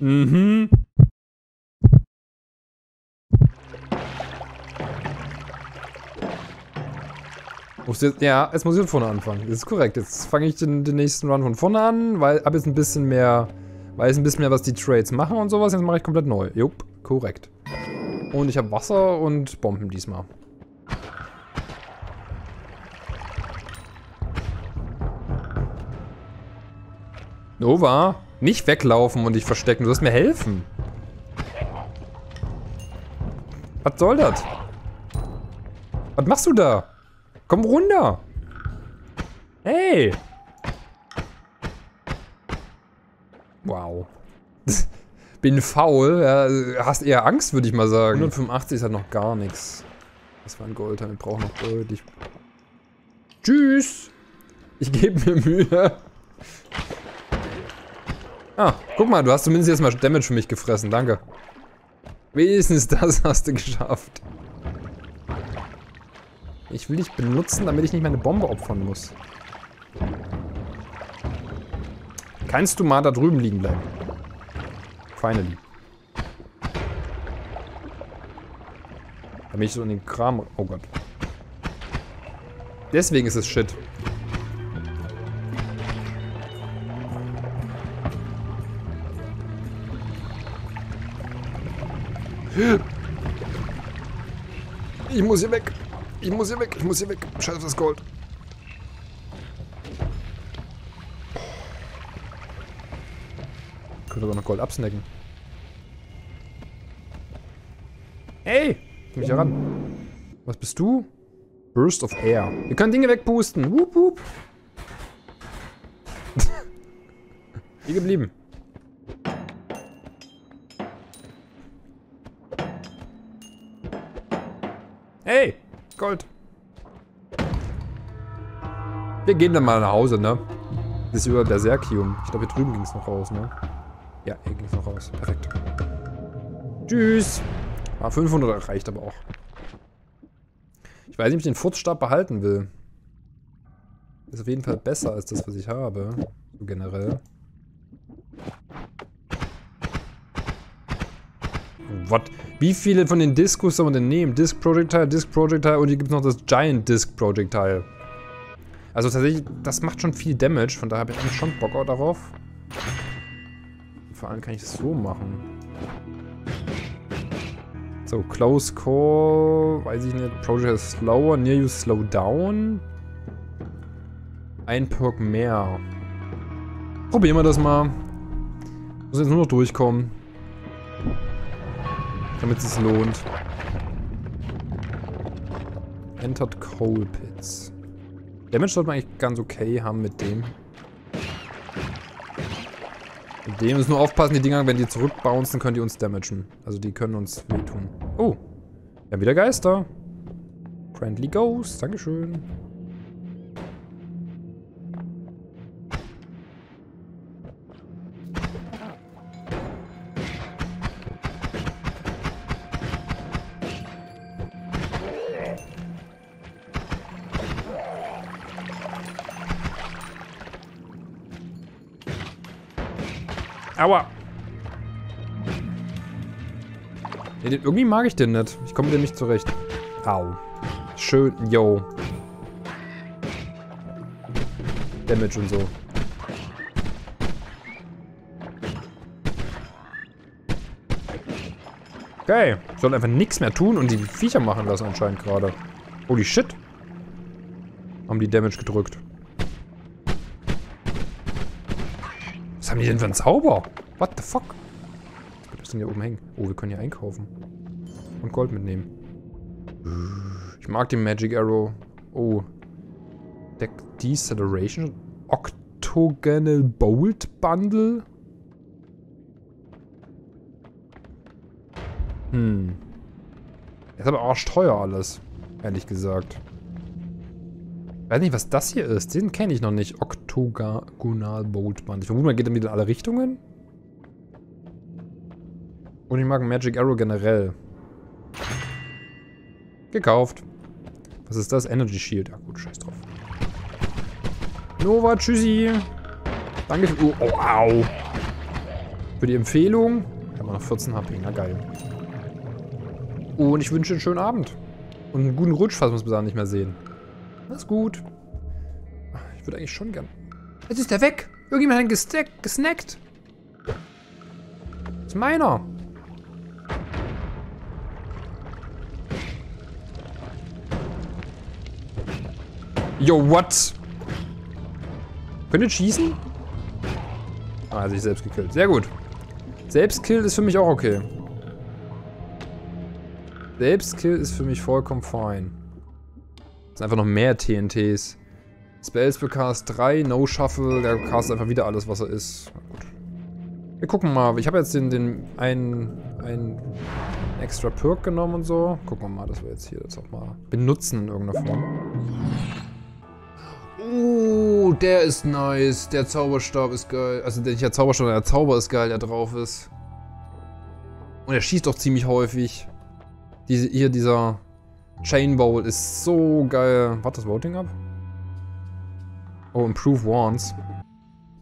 Mhm. Ja, jetzt muss ich von vorne anfangen. Das ist korrekt. Jetzt fange ich den, den, nächsten Run von vorne an, weil ab jetzt ein bisschen mehr, weiß ein bisschen mehr, was die Trades machen und sowas. Jetzt mache ich komplett neu. Jupp, korrekt. Und ich habe Wasser und Bomben diesmal. Nova, nicht weglaufen und dich verstecken. Du sollst mir helfen. Was soll das? Was machst du da? Komm runter. Hey. Wow. Bin faul. Ja, hast eher Angst, würde ich mal sagen. 185 ist halt noch gar nichts. Das war ein Gold. Wir brauchen noch deutlich. Tschüss. Ich gebe mir Mühe. Ah, guck mal, du hast zumindest jetzt mal Damage für mich gefressen. Danke. Wenigstens das hast du geschafft. Ich will dich benutzen, damit ich nicht meine Bombe opfern muss. Kannst du mal da drüben liegen bleiben? Finally. Damit ich so in den Kram... Oh Gott. Deswegen ist es Shit. Ich muss hier weg. Ich muss hier weg. Ich muss hier weg. Scheiß auf das Gold. Ich könnte aber noch Gold absnacken. Ey! Komm mich heran. Was bist du? Burst of Air. Wir können Dinge wegpusten. Wup, wup. Hier geblieben. Gold. Wir gehen dann mal nach Hause, ne? Das ist über Berserkium. Ich glaube, hier drüben ging es noch raus, ne? Ja, hier ging es noch raus. Perfekt. Tschüss. Ah, 500 reicht aber auch. Ich weiß nicht, ob ich den Furzstab behalten will. Ist auf jeden Fall besser als das, was ich habe. So generell. What? Wie viele von den Diskus soll man denn nehmen? Disk Projectile, Disk Projectile und hier gibt es noch das Giant Disk Projectile. Also tatsächlich, das macht schon viel Damage, von daher habe ich eigentlich schon Bock darauf. Vor allem kann ich es so machen. So, Close Call, weiß ich nicht, Projectile Slower, Near You Slow Down. Ein Perk mehr. Probieren wir das mal. Muss jetzt nur noch durchkommen. Damit es sich lohnt. Entered Coal Pits. Damage sollte man eigentlich ganz okay haben mit dem. Mit dem müssen nur aufpassen, die Dinger, wenn die zurückbouncen, können die uns damagen. Also die können uns wehtun. Oh, wir haben wieder Geister. Friendly Ghost, Dankeschön. Aua. Irgendwie mag ich den nicht. Ich komme mit dem nicht zurecht. Au. Schön, yo. Damage und so. Okay. Ich soll einfach nichts mehr tun und die Viecher machen lassen anscheinend gerade. Holy shit. Haben die Damage gedrückt. Haben die denn für einen Zauber? What the fuck? Was denn hier oben hängen? Oh, wir können hier einkaufen. Und Gold mitnehmen. Ich mag den Magic Arrow. Oh. Deck Deceleration. Octagonal Bolt Bundle. Hm. ist aber arschteuer alles. Ehrlich gesagt. Weiß nicht, was das hier ist. Den kenne ich noch nicht. Octogonal Boltband. Ich vermute mal, geht wieder in alle Richtungen. Und ich mag Magic Arrow generell. Gekauft. Was ist das? Energy Shield. Ja gut, scheiß drauf. Nova, tschüssi. Danke für... Oh, oh, au. Für die Empfehlung. Haben wir noch 14 HP. Na geil. Und ich wünsche einen schönen Abend. Und einen guten Rutsch, falls wir uns bis dahin nicht mehr sehen. Ist gut. Ich würde eigentlich schon gern... Jetzt ist der weg. Irgendjemand hat ihn gesteckt, gesnackt. Das ist meiner. Yo, what? Könnt ihr schießen? Ah, sich selbst gekillt. Sehr gut. Selbstkill ist für mich auch okay. Selbstkill ist für mich vollkommen fein. Das sind einfach noch mehr TNTs. Spells Cast 3, No Shuffle, der cast einfach wieder alles, was er ist. Gut. Wir gucken mal. Ich habe jetzt den, den einen, einen extra Perk genommen und so. Gucken wir mal, dass wir jetzt hier das auch mal benutzen in irgendeiner Form. Oh, der ist nice. Der Zauberstab ist geil. Also der, nicht der Zauberstab, der Zauber ist geil, der drauf ist. Und er schießt auch ziemlich häufig. Diese, hier dieser Chain Bowl ist so geil. Warte das Voting ab? Oh, Improve Wands.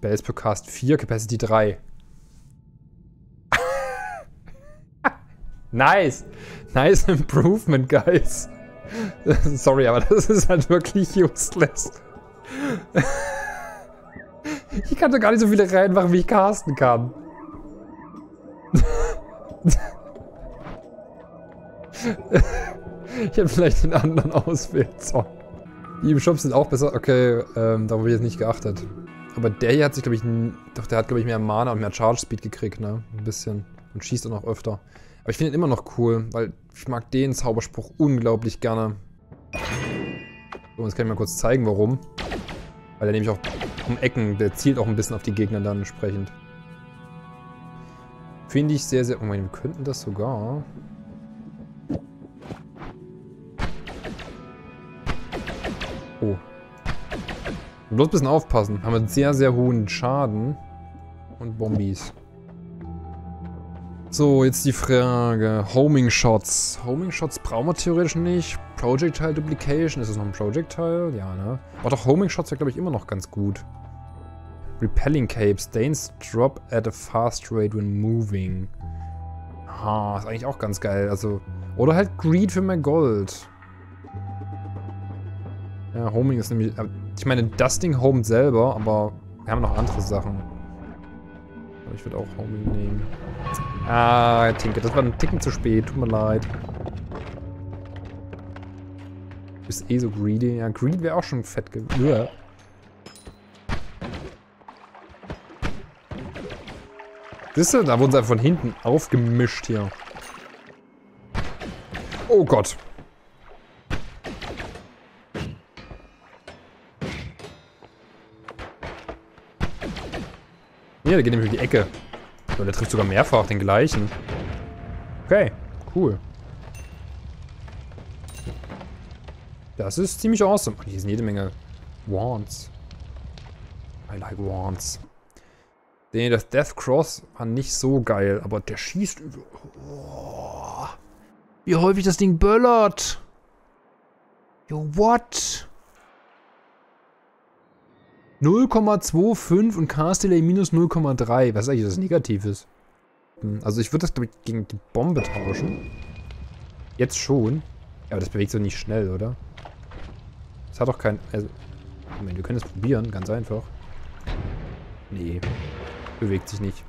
Bells per Cast 4, Capacity 3. nice. Nice Improvement, guys. Sorry, aber das ist halt wirklich useless. ich kann doch gar nicht so viele reinmachen, wie ich casten kann. ich hätte vielleicht den anderen auswählen sollen. Die im Shop sind auch besser. Okay, ähm, da habe ich jetzt nicht geachtet. Aber der hier hat sich, glaube ich, doch, der hat, glaube ich, mehr Mana und mehr Charge Speed gekriegt, ne? Ein bisschen. Und schießt auch noch öfter. Aber ich finde ihn immer noch cool, weil ich mag den Zauberspruch unglaublich gerne. So, jetzt kann ich mal kurz zeigen, warum. Weil er nämlich auch um Ecken, der zielt auch ein bisschen auf die Gegner dann entsprechend. Finde ich sehr, sehr... Oh mein, wir könnten das sogar... Oh. Bloß ein bisschen aufpassen. Haben wir sehr, sehr hohen Schaden. Und Bombis. So, jetzt die Frage. Homing Shots. Homing Shots brauchen wir theoretisch nicht. Projectile Duplication. Ist das noch ein Projectile? Ja, ne? Aber doch, Homing Shots wäre, glaube ich, immer noch ganz gut. Repelling Capes. Danes drop at a fast rate when moving. Ah, ist eigentlich auch ganz geil. Also, oder halt Greed für mehr Gold. Ja, Homing ist nämlich... Ich meine, das Ding homet selber, aber wir haben noch andere Sachen. Aber ich würde auch Homing nehmen. Ah, Tinker, das war ein Ticken zu spät. Tut mir leid. Du bist eh so greedy. Ja, Greed wäre auch schon fett gewesen. Siehst du, da wurden sie einfach von hinten aufgemischt hier. Oh Gott. Ja, der geht nämlich um die Ecke. So, der trifft sogar mehrfach den gleichen. Okay, cool. Das ist ziemlich awesome. Oh, hier sind jede Menge Wands. I like Wands. Nee, das Death Cross war nicht so geil, aber der schießt über... Oh, wie häufig das Ding böllert. Yo, what? 0,25 und Cast Delay minus 0,3. Was ist eigentlich das Negatives? Hm, also ich würde das, glaube ich, gegen die Bombe tauschen. Jetzt schon. Ja, aber das bewegt sich nicht schnell, oder? Das hat doch kein... Also, Moment, wir können es probieren, ganz einfach. Nee. Bewegt sich nicht.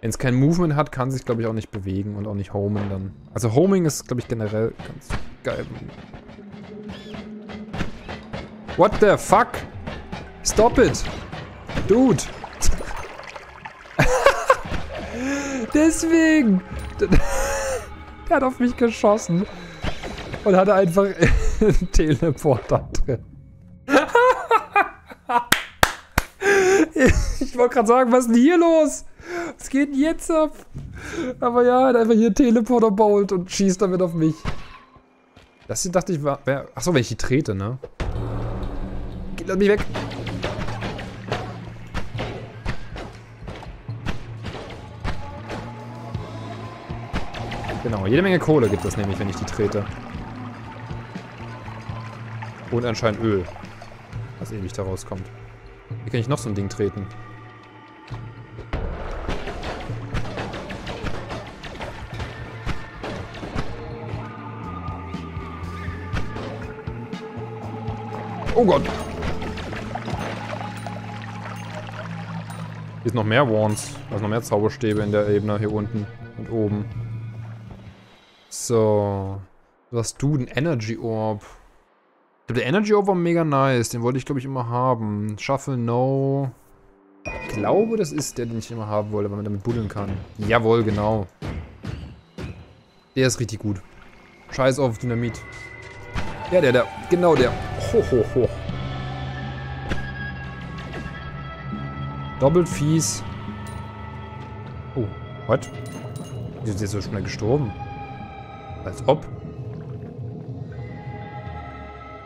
Wenn es kein Movement hat, kann es sich, glaube ich, auch nicht bewegen und auch nicht homen dann. Also Homing ist, glaube ich, generell ganz geil. What the fuck? Stop it! Dude! Deswegen! Der hat auf mich geschossen. Und hatte einfach einen Teleporter drin. ich wollte gerade sagen, was ist denn hier los? Was geht denn jetzt ab? Aber ja, hat einfach hier Teleporter baut und schießt damit auf mich. Das hier dachte ich war... Achso, wenn ich die trete, ne? Lass mich weg. Genau, jede Menge Kohle gibt es nämlich, wenn ich die trete. Und anscheinend Öl. Was ewig da rauskommt. Wie kann ich noch so ein Ding treten? Oh Gott. Hier ist noch mehr Wands. Da also ist noch mehr Zauberstäbe in der Ebene hier unten und oben. So. Was hast du? Ein Energy Orb. Ich glaube, der Energy Orb war mega nice. Den wollte ich, glaube ich, immer haben. Shuffle, no. Ich glaube, das ist der, den ich immer haben wollte, weil man damit buddeln kann. Jawohl, genau. Der ist richtig gut. Scheiß auf Dynamit. Ja, der, der. Genau der. Ho, ho, ho. Doppelt fies. Oh, what? Wieso ist der so schnell gestorben? Als ob.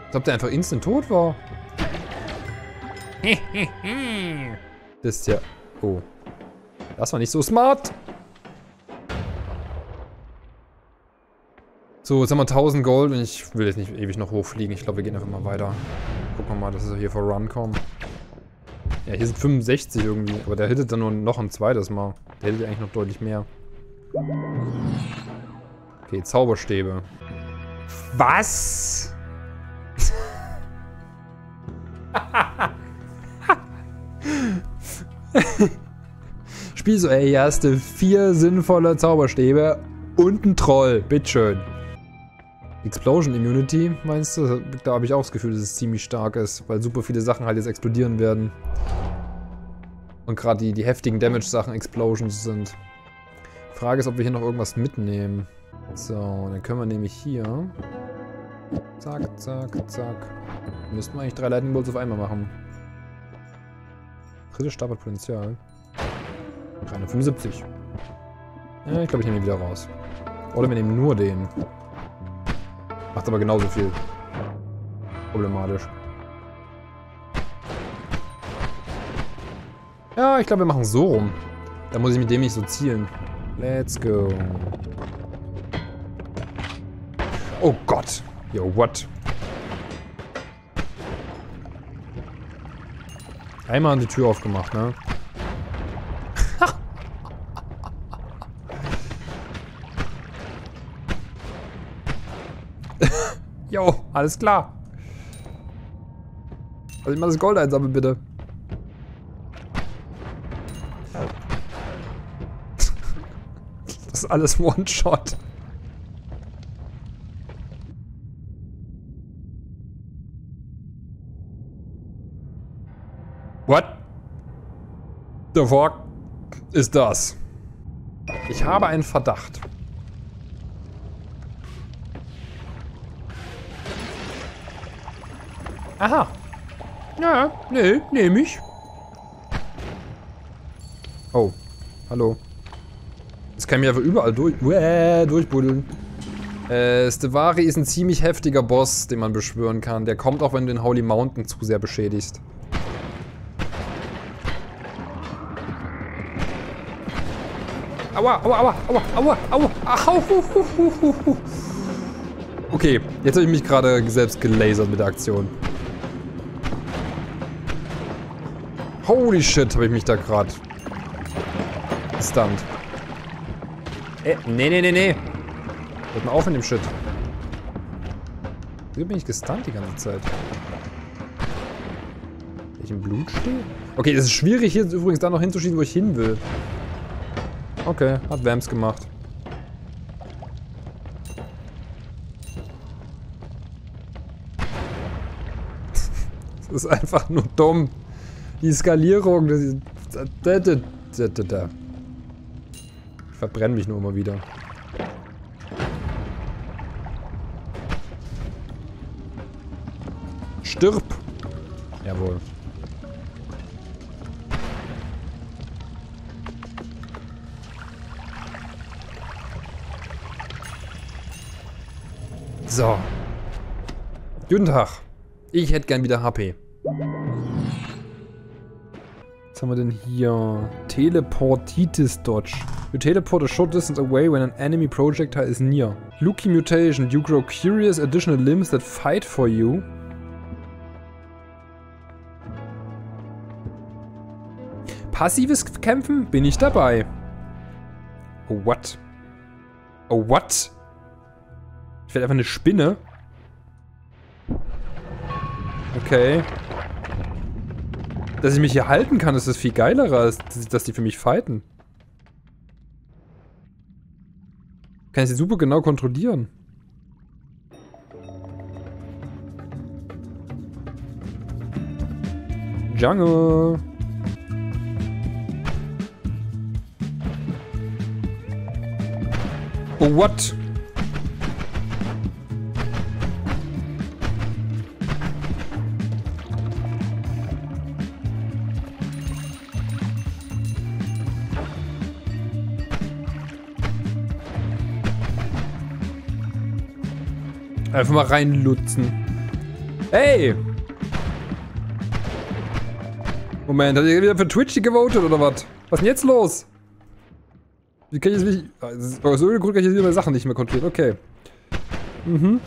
Als ob der einfach instant tot war. das ist ja... Oh. Das war nicht so smart. So, jetzt haben wir 1000 Gold und ich will jetzt nicht ewig noch hochfliegen. Ich glaube, wir gehen einfach mal weiter. Gucken wir mal, dass wir hier vor Run kommen. Ja, hier sind 65 irgendwie. Aber der hittet dann nur noch ein zweites Mal. Der hittet eigentlich noch deutlich mehr. Okay, Zauberstäbe. Was? Spiel so, ey, hier hast du vier sinnvolle Zauberstäbe und ein Troll. Bitteschön. Explosion Immunity, meinst du? Da habe ich auch das Gefühl, dass es ziemlich stark ist, weil super viele Sachen halt jetzt explodieren werden. Und gerade die, die heftigen Damage-Sachen Explosions sind. Frage ist, ob wir hier noch irgendwas mitnehmen. So, dann können wir nämlich hier... Zack, zack, zack. Müssten wir eigentlich drei Lightning Bolts auf einmal machen. Dritte Stapel Potenzial. 375. Ja, ich glaube, ich nehme ihn wieder raus. Oder wir nehmen nur den. Macht aber genauso viel. Problematisch. Ja, ich glaube, wir machen so rum. Da muss ich mit dem nicht so zielen. Let's go. Oh Gott. Yo, what? Einmal die Tür aufgemacht, ne? Jo, alles klar. Also ich mal das Gold einsammeln, bitte. Das ist alles One-Shot. What? The fuck ist das? Ich habe einen Verdacht. Aha. Ja, nee, nehme ich. Oh. Hallo. Das kann mir einfach überall durch, äh, durchbuddeln. Äh, Stevari ist ein ziemlich heftiger Boss, den man beschwören kann. Der kommt auch, wenn du den Holy Mountain zu sehr beschädigst. Aua, aua, aua, aua, aua, aua, au, Okay, jetzt habe ich mich gerade selbst gelasert mit der Aktion. Holy shit, habe ich mich da gerade gestunt. Äh, nee, nee, nee, nee. Hört mal auf mit dem Shit. Wieso bin ich gestunt die ganze Zeit? Wenn ich im Blut stehe? Okay, es ist schwierig hier übrigens da noch hinzuschießen, wo ich hin will. Okay, hat Vamps gemacht. das ist einfach nur dumm. Die Skalierung. Ich verbrenne mich nur immer wieder. Stirb! Jawohl. So. Guten Tag. Ich hätte gern wieder HP haben wir denn hier? Teleportitis Dodge. You teleport a short distance away when an enemy projectile is near. Lucky Mutation. You grow curious additional limbs that fight for you. Passives Kämpfen? Bin ich dabei. Oh, what? Oh, what? Ich werde einfach eine Spinne. Okay. Dass ich mich hier halten kann, ist das viel geiler, als dass die für mich fighten. Kann ich sie super genau kontrollieren. Jungle. Oh, what? Einfach mal reinlutzen. Hey! Moment, hat ihr wieder für Twitch gewotet oder was? Was ist denn jetzt los? Wie kann ich jetzt nicht... Aus irgendeinem Grund kann ich jetzt wieder meine Sachen nicht mehr kontrollieren. Okay. Mhm.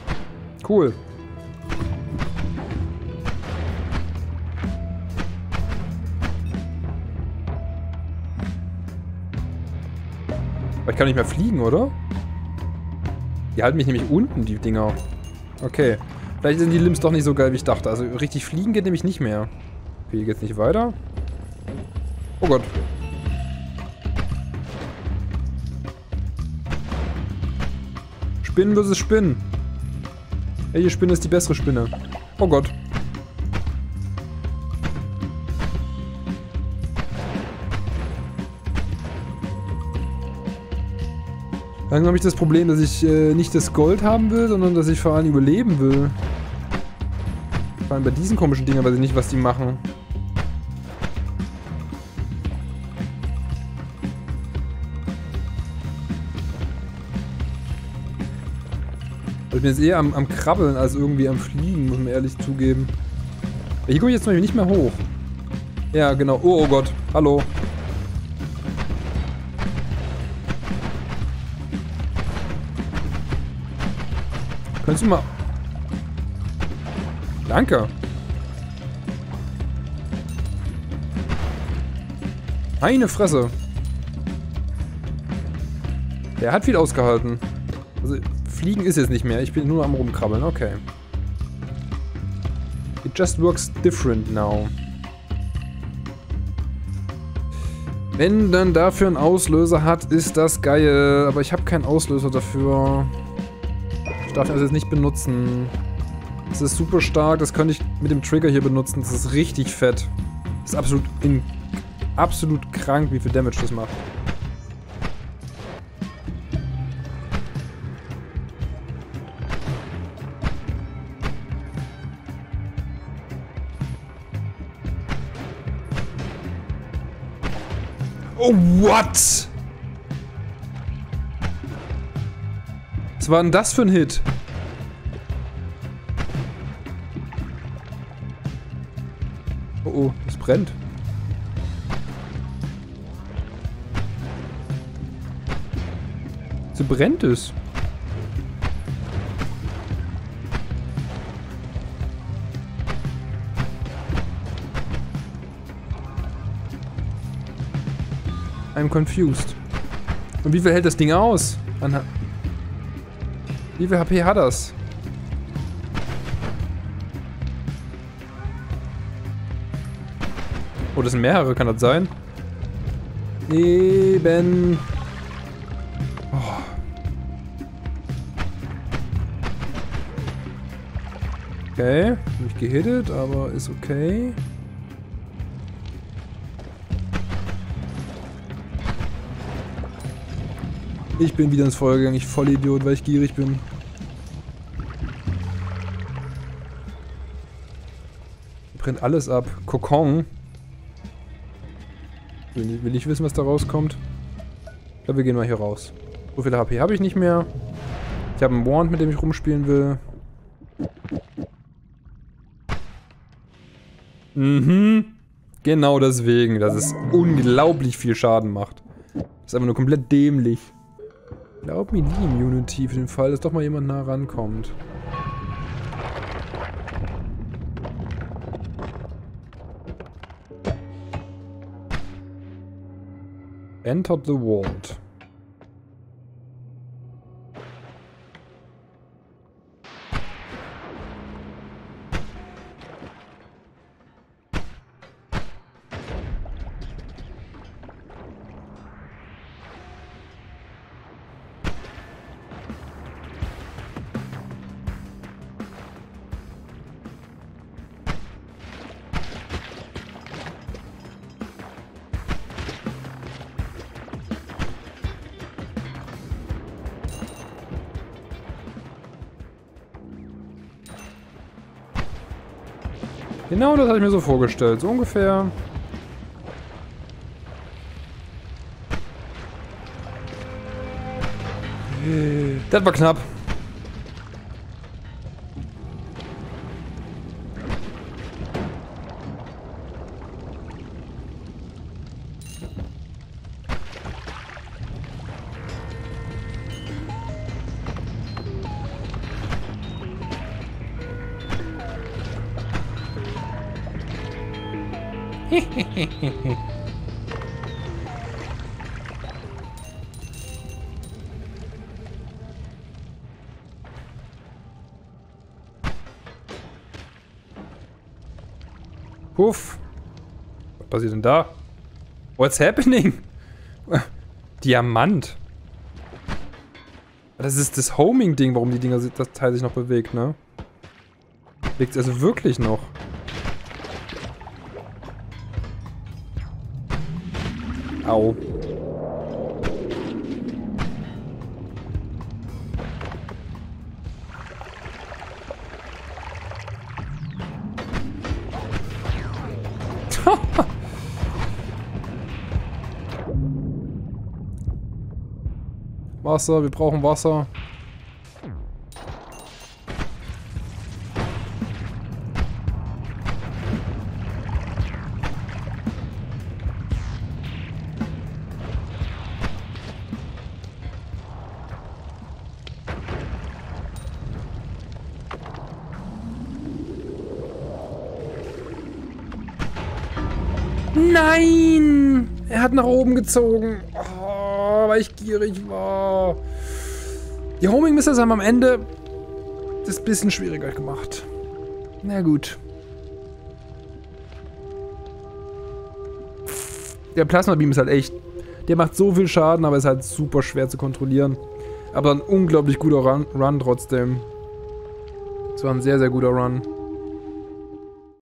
Cool. Aber ich kann nicht mehr fliegen, oder? Die halten mich nämlich unten, die Dinger. Okay. Vielleicht sind die Limbs doch nicht so geil, wie ich dachte. Also richtig fliegen geht nämlich nicht mehr. Okay, hier geht's nicht weiter. Oh Gott. Spinnen versus Spinnen. Welche Spinne ist die bessere Spinne? Oh Gott. Dann habe ich das Problem, dass ich äh, nicht das Gold haben will, sondern dass ich vor allem überleben will. Vor allem bei diesen komischen Dingen weiß ich nicht, was die machen. Also ich bin jetzt eher am, am, Krabbeln als irgendwie am Fliegen, muss man ehrlich zugeben. Hier komme ich jetzt zum Beispiel nicht mehr hoch. Ja, genau. Oh, oh Gott. Hallo. Könntest du mal... Danke. Eine Fresse. Der hat viel ausgehalten. Also, fliegen ist jetzt nicht mehr. Ich bin nur am rumkrabbeln. Okay. It just works different now. Wenn dann dafür ein Auslöser hat, ist das geil. Aber ich habe keinen Auslöser dafür darf das jetzt nicht benutzen. Das ist super stark, das könnte ich mit dem Trigger hier benutzen. Das ist richtig fett. Das ist absolut, in, absolut krank, wie viel Damage das macht. Oh, what? Was war denn das für ein Hit? Oh oh, es brennt. So brennt es. I'm confused. Und wie viel hält das Ding aus? Anha wie viel HP hat das? Oh, das sind mehrere, kann das sein? Eben. Oh. Okay, mich gehittet, aber ist okay. Ich bin wieder ins Feuer gegangen, ich Vollidiot, weil ich gierig bin. Brennt alles ab. Kokon. Will ich, will ich wissen, was da rauskommt? Ich glaube, wir gehen mal hier raus. So viele HP habe ich nicht mehr. Ich habe einen Wand, mit dem ich rumspielen will. Mhm. Genau deswegen, dass es unglaublich viel Schaden macht. Das ist einfach nur komplett dämlich. Glaub mir die Immunity für den Fall, dass doch mal jemand nah rankommt. Entered the vault. Genau das habe ich mir so vorgestellt. So ungefähr. Das war knapp. Passiert denn da? What's happening? Diamant. Das ist das Homing-Ding, warum die Dinger, das Teil sich noch bewegt, ne? Bewegt es also wirklich noch. Au. Wasser, wir brauchen Wasser. Nein! Er hat nach oben gezogen. Gierig war. Die Homing Missiles haben am Ende das bisschen schwieriger gemacht. Na gut. Der Plasma Beam ist halt echt... Der macht so viel Schaden, aber ist halt super schwer zu kontrollieren. Aber ein unglaublich guter Run, Run trotzdem. Es war ein sehr, sehr guter Run.